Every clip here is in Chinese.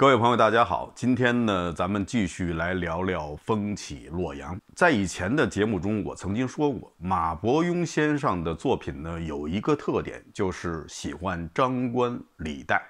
各位朋友，大家好。今天呢，咱们继续来聊聊风起洛阳。在以前的节目中，我曾经说过，马伯庸先生的作品呢，有一个特点，就是喜欢张冠李戴。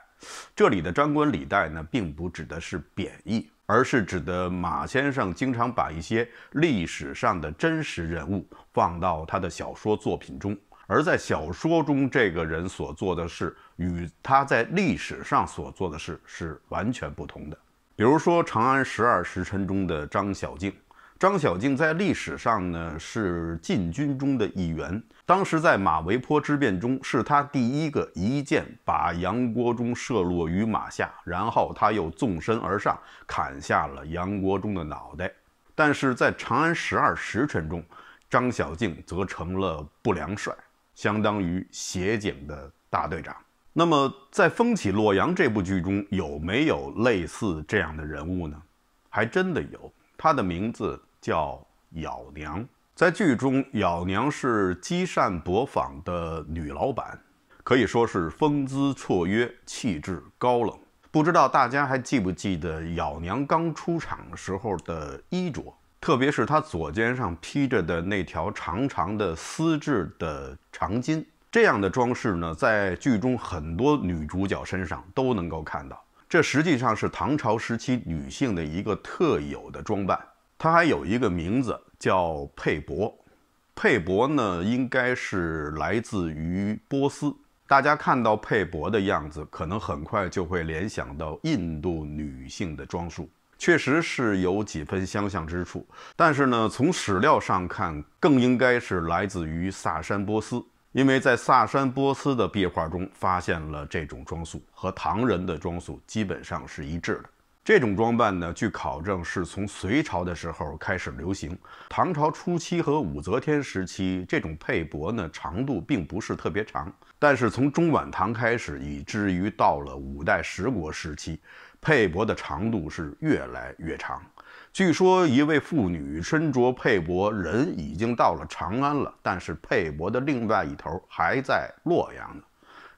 这里的张冠李戴呢，并不指的是贬义，而是指的马先生经常把一些历史上的真实人物放到他的小说作品中。而在小说中，这个人所做的事与他在历史上所做的事是完全不同的。比如说《长安十二时辰》中的张小敬，张小敬在历史上呢是禁军中的一员，当时在马嵬坡之变中，是他第一个一箭把杨国忠射落于马下，然后他又纵身而上，砍下了杨国忠的脑袋。但是在《长安十二时辰》中，张小敬则成了不良帅。相当于协警的大队长。那么，在《风起洛阳》这部剧中，有没有类似这样的人物呢？还真的有，他的名字叫咬娘。在剧中，咬娘是积善薄坊的女老板，可以说是风姿绰约，气质高冷。不知道大家还记不记得咬娘刚出场时候的衣着？特别是她左肩上披着的那条长长的丝质的长巾，这样的装饰呢，在剧中很多女主角身上都能够看到。这实际上是唐朝时期女性的一个特有的装扮。她还有一个名字叫佩帛，佩帛呢，应该是来自于波斯。大家看到佩帛的样子，可能很快就会联想到印度女性的装束。确实是有几分相像之处，但是呢，从史料上看，更应该是来自于萨珊波斯，因为在萨珊波斯的壁画中发现了这种装束，和唐人的装束基本上是一致的。这种装扮呢，据考证是从隋朝的时候开始流行，唐朝初期和武则天时期，这种佩帛呢长度并不是特别长，但是从中晚唐开始，以至于到了五代十国时期。佩帛的长度是越来越长。据说一位妇女身着佩帛，人已经到了长安了，但是佩帛的另外一头还在洛阳呢。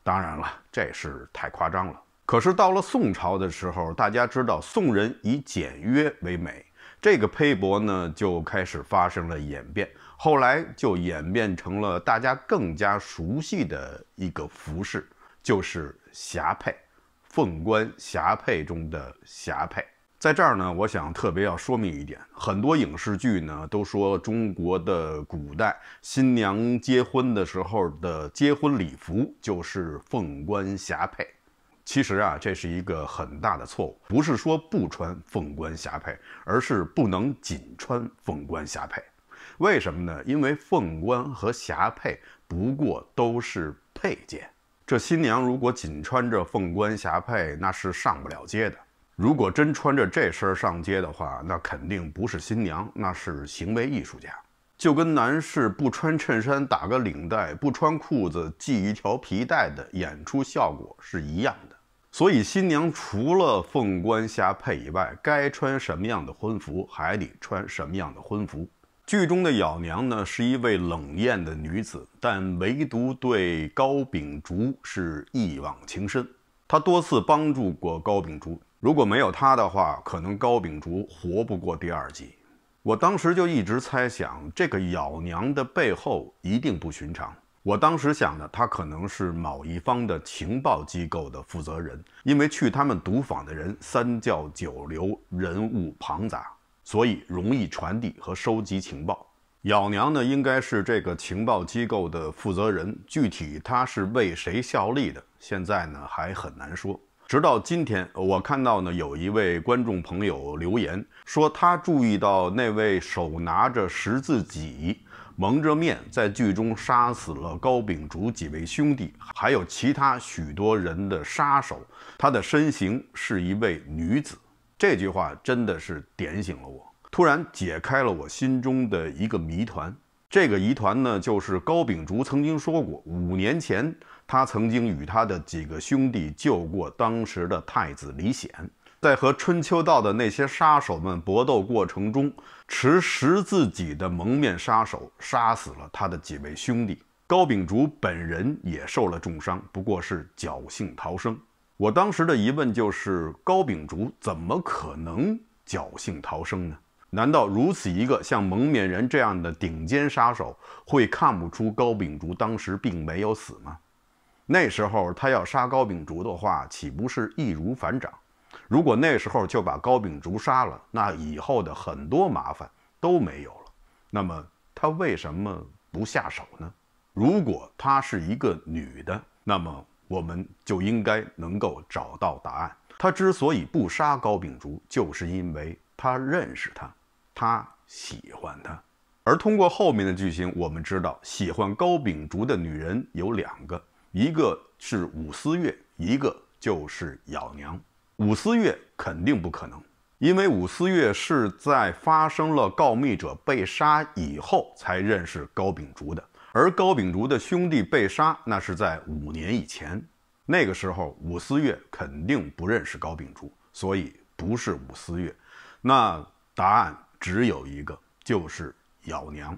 当然了，这是太夸张了。可是到了宋朝的时候，大家知道宋人以简约为美，这个佩帛呢就开始发生了演变，后来就演变成了大家更加熟悉的一个服饰，就是霞帔。凤冠霞帔中的霞帔，在这儿呢，我想特别要说明一点：很多影视剧呢都说中国的古代新娘结婚的时候的结婚礼服就是凤冠霞帔。其实啊，这是一个很大的错误，不是说不穿凤冠霞帔，而是不能仅穿凤冠霞帔。为什么呢？因为凤冠和霞帔不过都是配件。这新娘如果仅穿着凤冠霞帔，那是上不了街的。如果真穿着这身上街的话，那肯定不是新娘，那是行为艺术家。就跟男士不穿衬衫打个领带，不穿裤子系一条皮带的演出效果是一样的。所以新娘除了凤冠霞帔以外，该穿什么样的婚服，还得穿什么样的婚服。剧中的咬娘呢，是一位冷艳的女子，但唯独对高秉烛是一往情深。她多次帮助过高秉烛，如果没有她的话，可能高秉烛活不过第二集。我当时就一直猜想，这个咬娘的背后一定不寻常。我当时想的，她可能是某一方的情报机构的负责人，因为去他们赌坊的人三教九流，人物庞杂。所以容易传递和收集情报。咬娘呢，应该是这个情报机构的负责人。具体他是为谁效力的，现在呢还很难说。直到今天，我看到呢有一位观众朋友留言说，他注意到那位手拿着十字戟、蒙着面在剧中杀死了高秉烛几位兄弟，还有其他许多人的杀手，他的身形是一位女子。这句话真的是点醒了我，突然解开了我心中的一个谜团。这个疑团呢，就是高秉烛曾经说过，五年前他曾经与他的几个兄弟救过当时的太子李显，在和春秋道的那些杀手们搏斗过程中，持十字戟的蒙面杀手杀死了他的几位兄弟。高秉烛本人也受了重伤，不过是侥幸逃生。我当时的疑问就是：高秉烛怎么可能侥幸逃生呢？难道如此一个像蒙面人这样的顶尖杀手，会看不出高秉烛当时并没有死吗？那时候他要杀高秉烛的话，岂不是易如反掌？如果那时候就把高秉烛杀了，那以后的很多麻烦都没有了。那么他为什么不下手呢？如果她是一个女的，那么我们就应该能够找到答案。他之所以不杀高秉烛，就是因为他认识她。他喜欢他，而通过后面的剧情，我们知道喜欢高秉烛的女人有两个，一个是武思月，一个就是咬娘。武思月肯定不可能，因为武思月是在发生了告密者被杀以后才认识高秉烛的，而高秉烛的兄弟被杀，那是在五年以前，那个时候武思月肯定不认识高秉烛，所以不是武思月。那答案。只有一个，就是咬娘。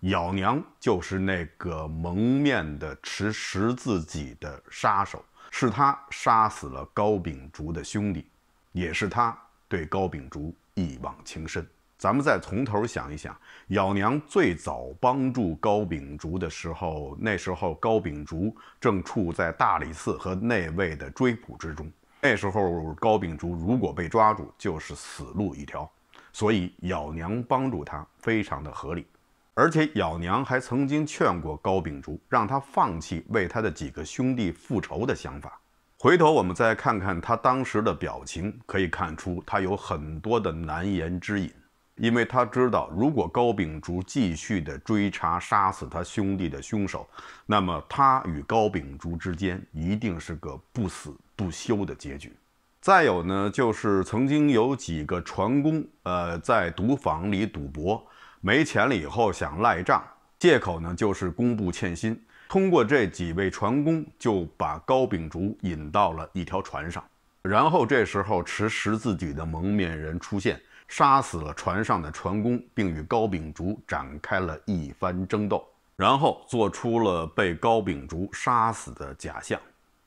咬娘就是那个蒙面的持十字戟的杀手，是他杀死了高秉烛的兄弟，也是他对高秉烛一往情深。咱们再从头想一想，咬娘最早帮助高秉烛的时候，那时候高秉烛正处在大理寺和内卫的追捕之中，那时候高秉烛如果被抓住，就是死路一条。所以咬娘帮助他非常的合理，而且咬娘还曾经劝过高秉烛，让他放弃为他的几个兄弟复仇的想法。回头我们再看看他当时的表情，可以看出他有很多的难言之隐，因为他知道，如果高秉烛继续的追查杀死他兄弟的凶手，那么他与高秉烛之间一定是个不死不休的结局。再有呢，就是曾经有几个船工，呃，在赌坊里赌博，没钱了以后想赖账，借口呢就是工部欠薪。通过这几位船工，就把高秉烛引到了一条船上。然后这时候持十字戟的蒙面人出现，杀死了船上的船工，并与高秉烛展开了一番争斗，然后做出了被高秉烛杀死的假象。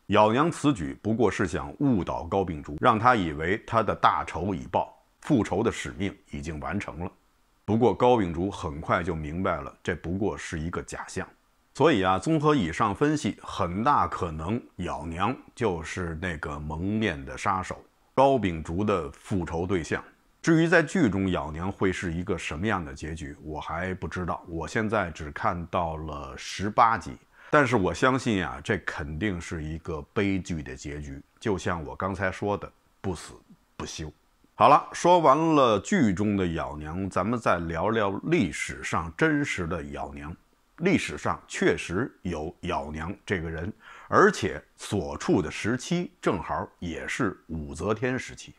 咬娘此举不过是想误导高秉烛，让他以为他的大仇已报，复仇的使命已经完成了。不过高秉烛很快就明白了，这不过是一个假象。所以啊，综合以上分析，很大可能咬娘就是那个蒙面的杀手，高秉烛的复仇对象。至于在剧中咬娘会是一个什么样的结局，我还不知道。我现在只看到了十八集。但是我相信呀，这肯定是一个悲剧的结局，就像我刚才说的，不死不休。好了，说完了剧中的咬娘，咱们再聊聊历史上真实的咬娘。历史上确实有咬娘这个人，而且所处的时期正好也是武则天时期。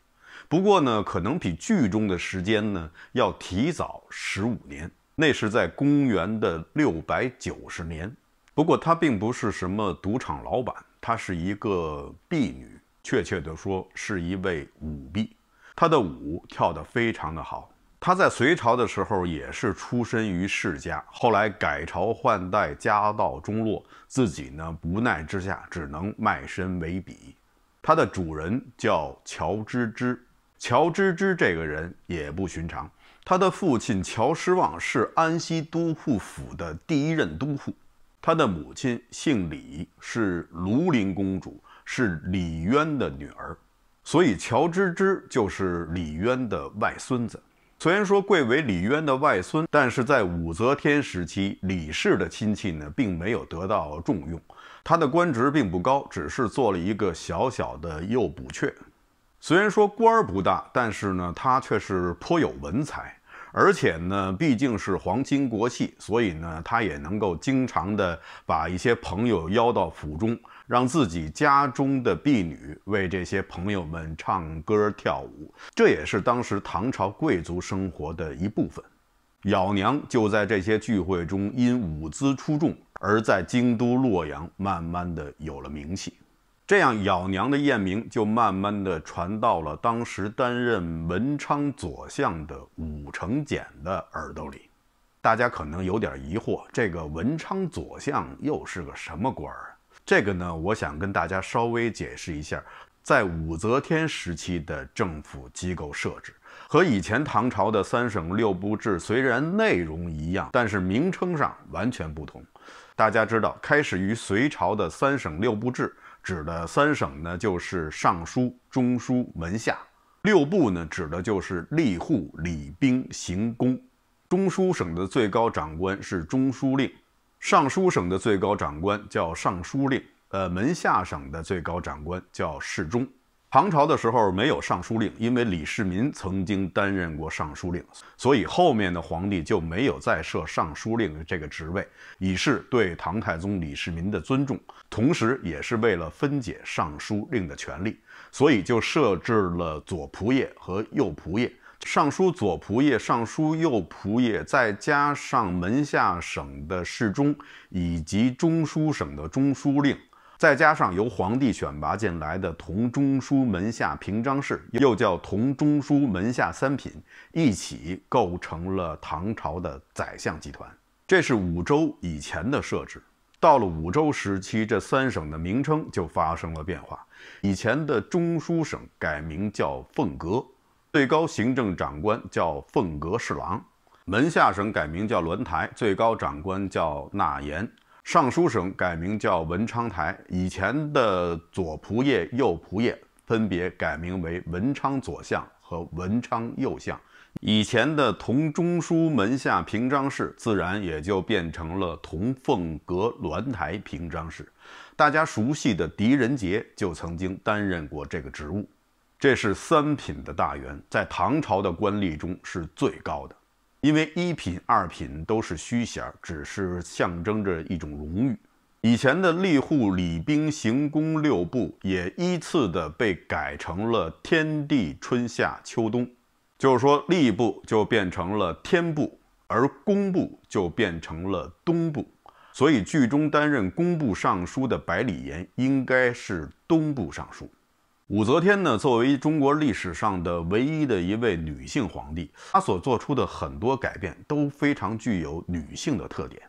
不过呢，可能比剧中的时间呢要提早十五年，那是在公元的六百九十年。不过她并不是什么赌场老板，她是一个婢女，确切的说是一位舞婢。她的舞跳得非常的好。她在隋朝的时候也是出身于世家，后来改朝换代，家道中落，自己呢无奈之下只能卖身为婢。她的主人叫乔芝芝，乔芝芝这个人也不寻常。他的父亲乔失望是安西都护府的第一任都护。他的母亲姓李，是庐陵公主，是李渊的女儿，所以乔芝芝就是李渊的外孙子。虽然说贵为李渊的外孙，但是在武则天时期，李氏的亲戚呢，并没有得到重用。他的官职并不高，只是做了一个小小的右补阙。虽然说官儿不大，但是呢，他却是颇有文采。而且呢，毕竟是皇亲国戚，所以呢，他也能够经常的把一些朋友邀到府中，让自己家中的婢女为这些朋友们唱歌跳舞。这也是当时唐朝贵族生活的一部分。咬娘就在这些聚会中，因舞姿出众，而在京都洛阳慢慢的有了名气。这样，咬娘的艳名就慢慢的传到了当时担任文昌左相的武承俭的耳朵里。大家可能有点疑惑，这个文昌左相又是个什么官儿？这个呢，我想跟大家稍微解释一下。在武则天时期的政府机构设置，和以前唐朝的三省六部制虽然内容一样，但是名称上完全不同。大家知道，开始于隋朝的三省六部制，指的三省呢就是尚书、中书、门下；六部呢指的就是吏户、礼兵、刑工。中书省的最高长官是中书令，尚书省的最高长官叫尚书令。呃，门下省的最高长官叫侍中。唐朝的时候没有尚书令，因为李世民曾经担任过尚书令，所以后面的皇帝就没有再设尚书令这个职位，以示对唐太宗李世民的尊重，同时也是为了分解尚书令的权力，所以就设置了左仆射和右仆射。尚书左仆射、尚书右仆射，再加上门下省的侍中以及中书省的中书令。再加上由皇帝选拔进来的同中书门下平章事，又叫同中书门下三品，一起构成了唐朝的宰相集团。这是武周以前的设置。到了武周时期，这三省的名称就发生了变化。以前的中书省改名叫凤阁，最高行政长官叫凤阁侍郎；门下省改名叫轮台，最高长官叫纳言。尚书省改名叫文昌台，以前的左仆射、右仆射分别改名为文昌左相和文昌右相。以前的同中书门下平章事，自然也就变成了同凤阁鸾台平章事。大家熟悉的狄仁杰就曾经担任过这个职务。这是三品的大员，在唐朝的官吏中是最高的。因为一品、二品都是虚衔，只是象征着一种荣誉。以前的吏户、礼兵、刑工六部也依次的被改成了天地、春夏秋冬，就是说吏部就变成了天部，而工部就变成了冬部。所以剧中担任工部尚书的百里言应该是东部尚书。武则天呢，作为中国历史上的唯一的一位女性皇帝，她所做出的很多改变都非常具有女性的特点。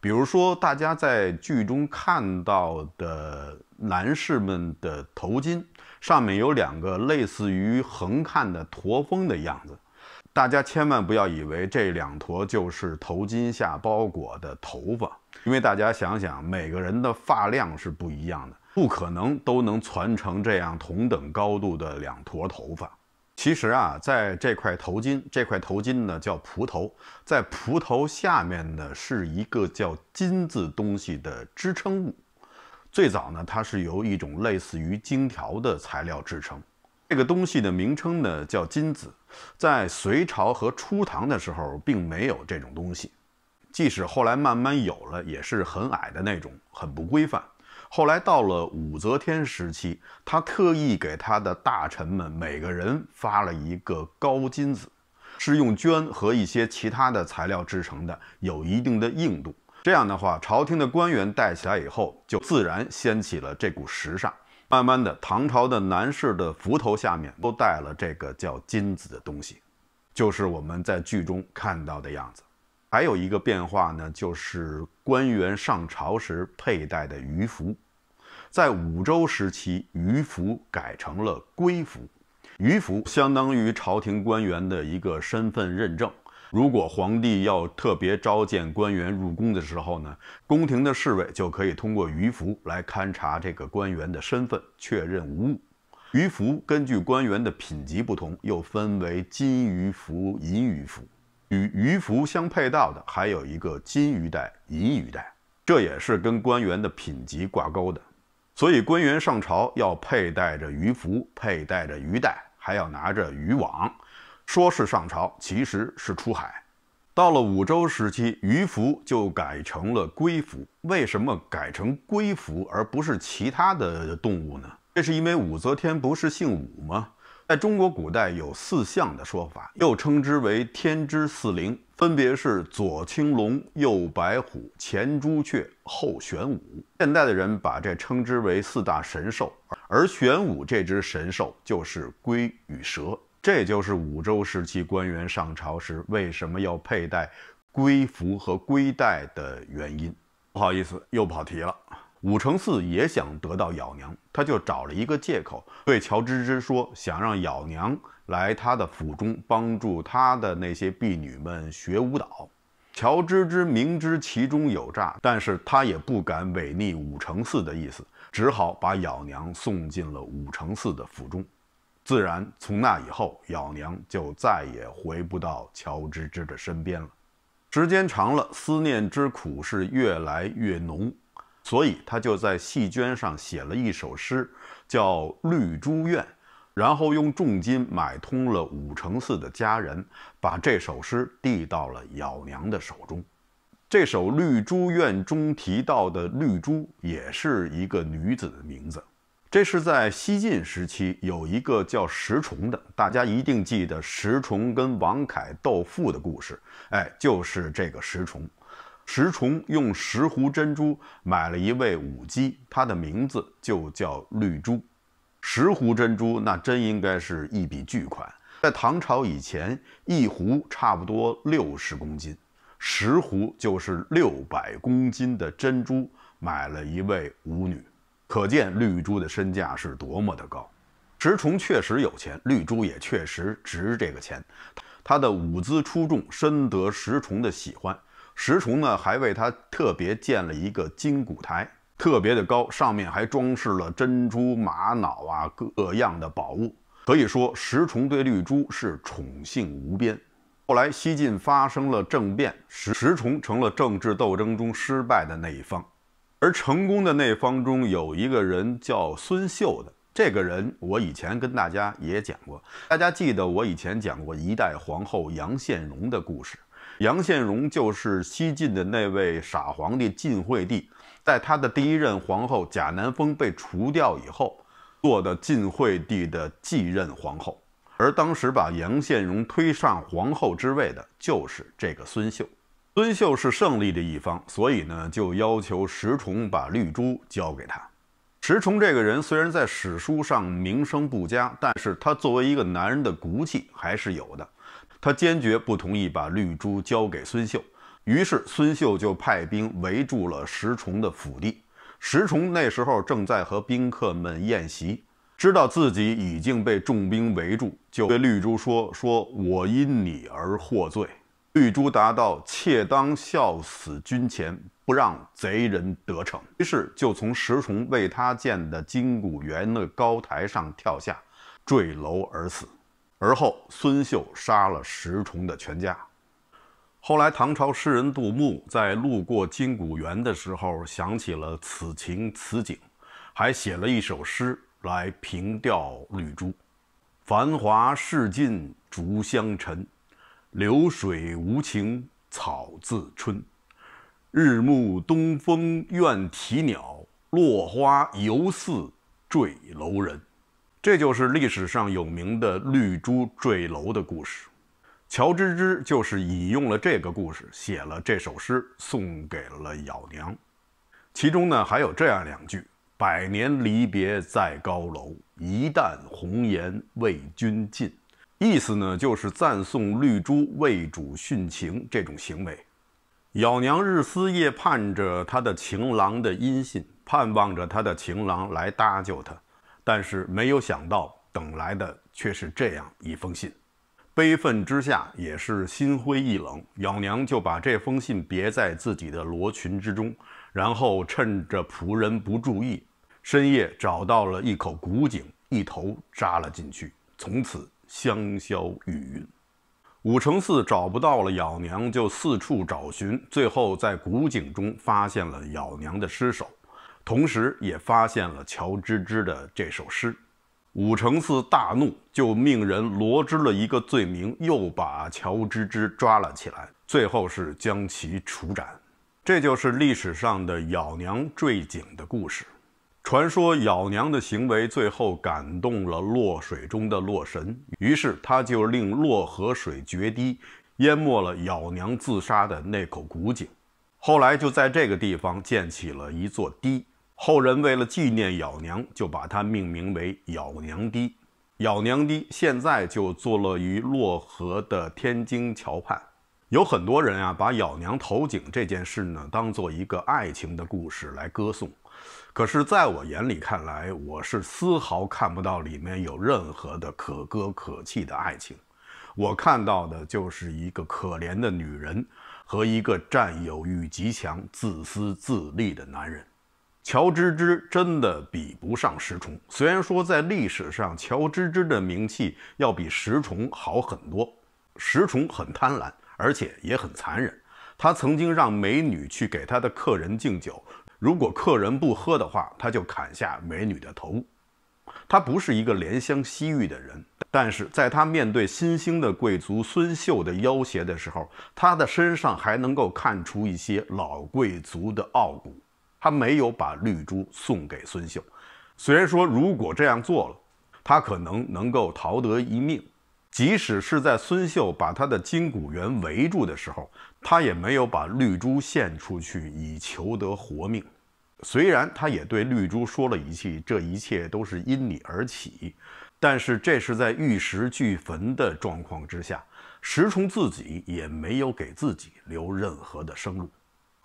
比如说，大家在剧中看到的男士们的头巾上面有两个类似于横看的驼峰的样子，大家千万不要以为这两坨就是头巾下包裹的头发，因为大家想想，每个人的发量是不一样的。不可能都能攒成这样同等高度的两坨头发。其实啊，在这块头巾，这块头巾呢叫蒲头，在蒲头下面呢是一个叫金字东西的支撑物。最早呢，它是由一种类似于金条的材料制成。这个东西的名称呢叫金子。在隋朝和初唐的时候，并没有这种东西。即使后来慢慢有了，也是很矮的那种，很不规范。后来到了武则天时期，他特意给他的大臣们每个人发了一个高金子，是用绢和一些其他的材料制成的，有一定的硬度。这样的话，朝廷的官员戴起来以后，就自然掀起了这股时尚。慢慢的，唐朝的男士的服头下面都戴了这个叫金子的东西，就是我们在剧中看到的样子。还有一个变化呢，就是官员上朝时佩戴的鱼服，在武周时期，鱼服改成了龟服。鱼服相当于朝廷官员的一个身份认证。如果皇帝要特别召见官员入宫的时候呢，宫廷的侍卫就可以通过鱼服来勘察这个官员的身份，确认无误。鱼服根据官员的品级不同，又分为金鱼服、银鱼服。与鱼服相配套的还有一个金鱼带、银鱼带，这也是跟官员的品级挂钩的。所以官员上朝要佩戴着鱼服，佩戴着鱼带，还要拿着渔网。说是上朝，其实是出海。到了武周时期，鱼服就改成了龟服。为什么改成龟服而不是其他的动物呢？这是因为武则天不是姓武吗？在中国古代有四象的说法，又称之为天之四灵，分别是左青龙、右白虎、前朱雀、后玄武。现代的人把这称之为四大神兽，而玄武这只神兽就是龟与蛇。这就是武周时期官员上朝时为什么要佩戴龟服和龟带的原因。不好意思，又跑题了。武承嗣也想得到咬娘，他就找了一个借口对乔芝芝说，想让咬娘来他的府中帮助他的那些婢女们学舞蹈。乔芝芝明知其中有诈，但是他也不敢违逆武承嗣的意思，只好把咬娘送进了武承嗣的府中。自然，从那以后，咬娘就再也回不到乔芝芝的身边了。时间长了，思念之苦是越来越浓。所以他就在戏绢上写了一首诗，叫《绿珠院》，然后用重金买通了武承嗣的家人，把这首诗递到了咬娘的手中。这首《绿珠院》中提到的绿珠，也是一个女子的名字。这是在西晋时期有一个叫石崇的，大家一定记得石崇跟王凯斗富的故事。哎，就是这个石崇。石崇用石斛珍珠买了一位舞姬，她的名字就叫绿珠。石斛珍珠那真应该是一笔巨款，在唐朝以前，一斛差不多六十公斤，石斛就是六百公斤的珍珠买了一位舞女，可见绿珠的身价是多么的高。石崇确实有钱，绿珠也确实值这个钱，她的舞姿出众，深得石崇的喜欢。石崇呢，还为他特别建了一个金鼓台，特别的高，上面还装饰了珍珠、玛瑙啊各样的宝物。可以说，石崇对绿珠是宠幸无边。后来西晋发生了政变，石石崇成了政治斗争中失败的那一方，而成功的那方中有一个人叫孙秀的。这个人我以前跟大家也讲过，大家记得我以前讲过一代皇后杨宪荣的故事。杨宪荣就是西晋的那位傻皇帝晋惠帝，在他的第一任皇后贾南风被除掉以后，做的晋惠帝的继任皇后。而当时把杨宪荣推上皇后之位的，就是这个孙秀。孙秀是胜利的一方，所以呢，就要求石崇把绿珠交给他。石崇这个人虽然在史书上名声不佳，但是他作为一个男人的骨气还是有的。他坚决不同意把绿珠交给孙秀，于是孙秀就派兵围住了石崇的府邸。石崇那时候正在和宾客们宴席，知道自己已经被重兵围住，就对绿珠说：“说我因你而获罪。”绿珠答道：“妾当效死君前，不让贼人得逞。”于是就从石崇为他建的金谷园的高台上跳下，坠楼而死。而后，孙秀杀了石崇的全家。后来，唐朝诗人杜牧在路过金谷园的时候，想起了此情此景，还写了一首诗来凭吊绿珠：“繁华事尽竹香沉，流水无情草自春。日暮东风怨啼鸟，落花犹似坠楼人。”这就是历史上有名的绿珠坠楼的故事。乔芝芝就是引用了这个故事，写了这首诗，送给了咬娘。其中呢，还有这样两句：“百年离别在高楼，一旦红颜为君尽。”意思呢，就是赞颂绿珠为主殉情这种行为。咬娘日思夜盼着她的情郎的音信，盼望着她的情郎来搭救她。但是没有想到，等来的却是这样一封信。悲愤之下，也是心灰意冷，咬娘就把这封信别在自己的罗裙之中，然后趁着仆人不注意，深夜找到了一口古井，一头扎了进去，从此香消玉殒。武承嗣找不到了咬娘，就四处找寻，最后在古井中发现了咬娘的尸首。同时，也发现了乔芝芝的这首诗。武承嗣大怒，就命人罗织了一个罪名，又把乔芝芝抓了起来，最后是将其处斩。这就是历史上的咬娘坠井的故事。传说咬娘的行为最后感动了洛水中的洛神，于是他就令洛河水决堤，淹没了咬娘自杀的那口古井。后来就在这个地方建起了一座堤。后人为了纪念咬娘，就把它命名为咬娘堤。咬娘堤现在就坐落于漯河的天津桥畔。有很多人啊，把咬娘投井这件事呢，当做一个爱情的故事来歌颂。可是，在我眼里看来，我是丝毫看不到里面有任何的可歌可泣的爱情。我看到的就是一个可怜的女人和一个占有欲极强、自私自利的男人。乔芝芝真的比不上石崇，虽然说在历史上，乔芝芝的名气要比石崇好很多。石崇很贪婪。而且也很残忍，他曾经让美女去给他的客人敬酒，如果客人不喝的话，他就砍下美女的头。他不是一个怜香惜玉的人，但是在他面对新兴的贵族孙秀的要挟的时候，他的身上还能够看出一些老贵族的傲骨。他没有把绿珠送给孙秀，虽然说如果这样做了，他可能能够逃得一命。即使是在孙秀把他的金谷园围住的时候，他也没有把绿珠献出去以求得活命。虽然他也对绿珠说了一句：“这一切都是因你而起。”但是这是在玉石俱焚的状况之下，石崇自己也没有给自己留任何的生路，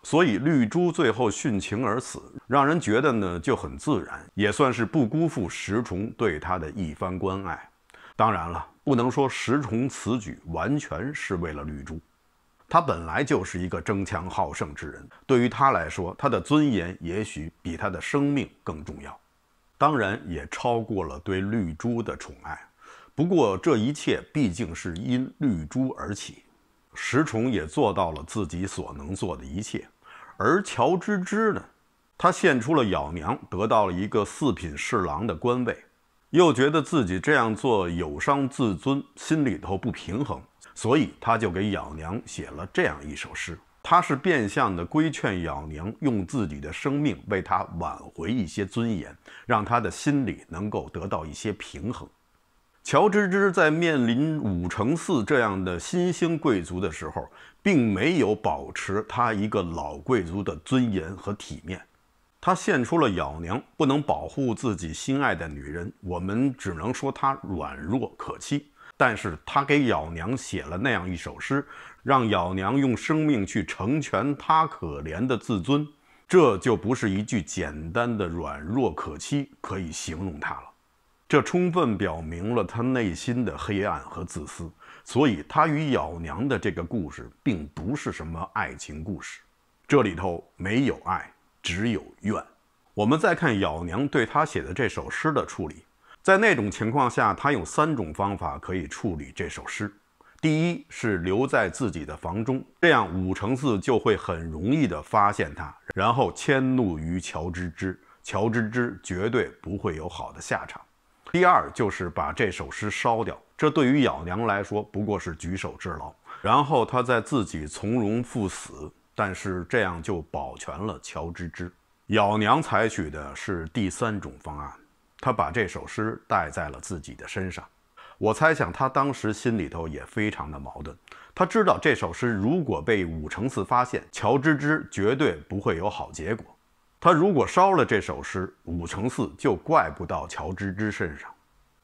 所以绿珠最后殉情而死，让人觉得呢就很自然，也算是不辜负石崇对他的一番关爱。当然了。不能说石崇此举完全是为了绿珠，他本来就是一个争强好胜之人。对于他来说，他的尊严也许比他的生命更重要，当然也超过了对绿珠的宠爱。不过这一切毕竟是因绿珠而起，石崇也做到了自己所能做的一切。而乔芝芝呢，他献出了咬娘，得到了一个四品侍郎的官位。又觉得自己这样做有伤自尊，心里头不平衡，所以他就给咬娘写了这样一首诗。他是变相的规劝咬娘用自己的生命为他挽回一些尊严，让他的心里能够得到一些平衡。乔芝芝在面临武承嗣这样的新兴贵族的时候，并没有保持他一个老贵族的尊严和体面。他献出了咬娘，不能保护自己心爱的女人，我们只能说他软弱可欺。但是他给咬娘写了那样一首诗，让咬娘用生命去成全他可怜的自尊，这就不是一句简单的软弱可欺可以形容他了。这充分表明了他内心的黑暗和自私。所以，他与咬娘的这个故事并不是什么爱情故事，这里头没有爱。只有怨。我们再看咬娘对他写的这首诗的处理，在那种情况下，他用三种方法可以处理这首诗。第一是留在自己的房中，这样武承嗣就会很容易地发现他，然后迁怒于乔芝芝，乔芝芝绝对不会有好的下场。第二就是把这首诗烧掉，这对于咬娘来说不过是举手之劳，然后他再自己从容赴死。但是这样就保全了乔芝芝。咬娘采取的是第三种方案，她把这首诗带在了自己的身上。我猜想她当时心里头也非常的矛盾。她知道这首诗如果被武承嗣发现，乔芝芝绝对不会有好结果。他如果烧了这首诗，武承嗣就怪不到乔芝芝身上。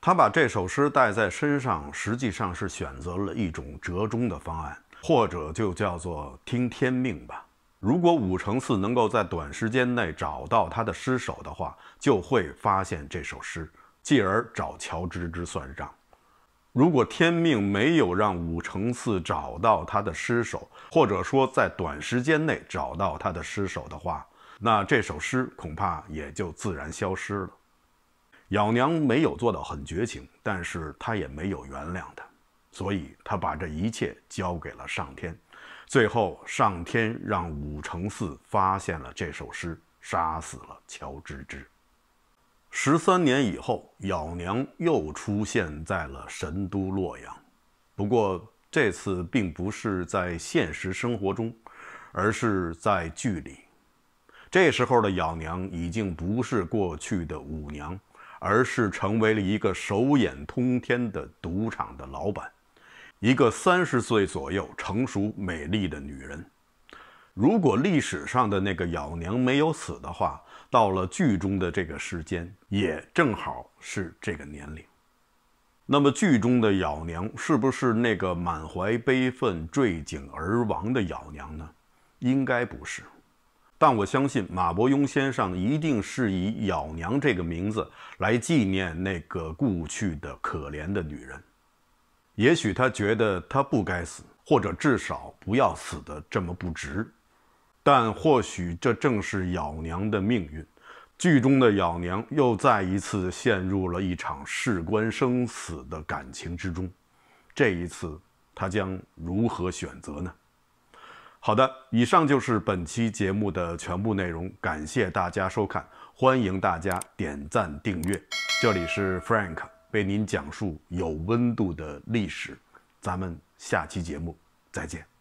他把这首诗带在身上，实际上是选择了一种折中的方案。或者就叫做听天命吧。如果武承嗣能够在短时间内找到他的尸首的话，就会发现这首诗，继而找乔芝芝算账。如果天命没有让武承嗣找到他的尸首，或者说在短时间内找到他的尸首的话，那这首诗恐怕也就自然消失了。咬娘没有做到很绝情，但是她也没有原谅他。所以他把这一切交给了上天，最后上天让武承嗣发现了这首诗，杀死了乔芝芝。十三年以后，咬娘又出现在了神都洛阳，不过这次并不是在现实生活中，而是在剧里。这时候的咬娘已经不是过去的舞娘，而是成为了一个手眼通天的赌场的老板。一个三十岁左右、成熟美丽的女人，如果历史上的那个咬娘没有死的话，到了剧中的这个时间，也正好是这个年龄。那么剧中的咬娘是不是那个满怀悲愤坠井而亡的咬娘呢？应该不是。但我相信马伯庸先生一定是以咬娘这个名字来纪念那个故去的可怜的女人。也许他觉得她不该死，或者至少不要死得这么不值。但或许这正是咬娘的命运。剧中的咬娘又再一次陷入了一场事关生死的感情之中，这一次她将如何选择呢？好的，以上就是本期节目的全部内容，感谢大家收看，欢迎大家点赞订阅。这里是 Frank 为您讲述有温度的历史，咱们下期节目再见。